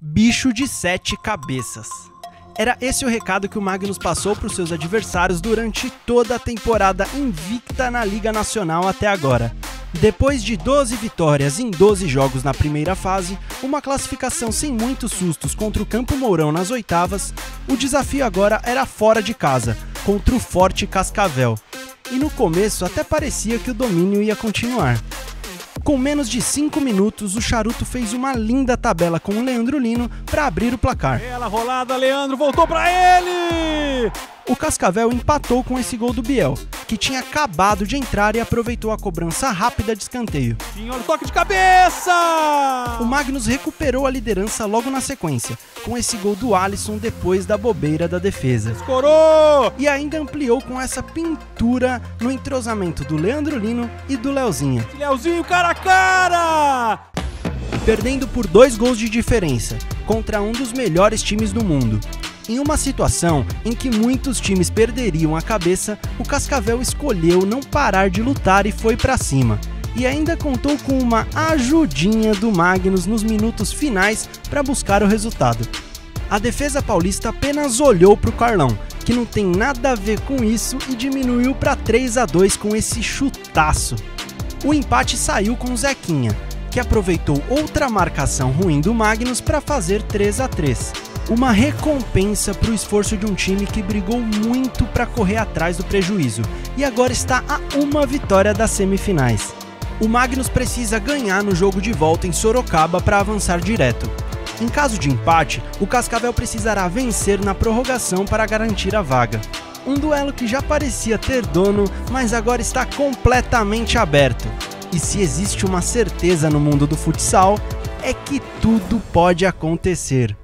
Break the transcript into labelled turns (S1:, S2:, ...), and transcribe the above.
S1: Bicho de sete cabeças. Era esse o recado que o Magnus passou para os seus adversários durante toda a temporada invicta na Liga Nacional até agora. Depois de 12 vitórias em 12 jogos na primeira fase, uma classificação sem muitos sustos contra o Campo Mourão nas oitavas, o desafio agora era fora de casa, contra o forte Cascavel. E no começo até parecia que o domínio ia continuar. Com menos de 5 minutos, o Charuto fez uma linda tabela com o Leandro Lino para abrir o placar.
S2: Bela rolada, Leandro voltou para ele!
S1: O Cascavel empatou com esse gol do Biel, que tinha acabado de entrar e aproveitou a cobrança rápida de escanteio.
S2: O toque de cabeça!
S1: O Magnus recuperou a liderança logo na sequência, com esse gol do Alisson depois da bobeira da defesa.
S2: Escorou!
S1: E ainda ampliou com essa pintura no entrosamento do Leandro Lino e do Leozinho.
S2: Leozinho cara a cara!
S1: Perdendo por dois gols de diferença, contra um dos melhores times do mundo. Em uma situação em que muitos times perderiam a cabeça, o Cascavel escolheu não parar de lutar e foi para cima. E ainda contou com uma ajudinha do Magnus nos minutos finais para buscar o resultado. A defesa paulista apenas olhou para o Carlão, que não tem nada a ver com isso e diminuiu para 3 a 2 com esse chutaço. O empate saiu com o Zequinha, que aproveitou outra marcação ruim do Magnus para fazer 3 a 3 uma recompensa para o esforço de um time que brigou muito para correr atrás do prejuízo e agora está a uma vitória das semifinais. O Magnus precisa ganhar no jogo de volta em Sorocaba para avançar direto. Em caso de empate, o Cascavel precisará vencer na prorrogação para garantir a vaga. Um duelo que já parecia ter dono, mas agora está completamente aberto. E se existe uma certeza no mundo do futsal, é que tudo pode acontecer.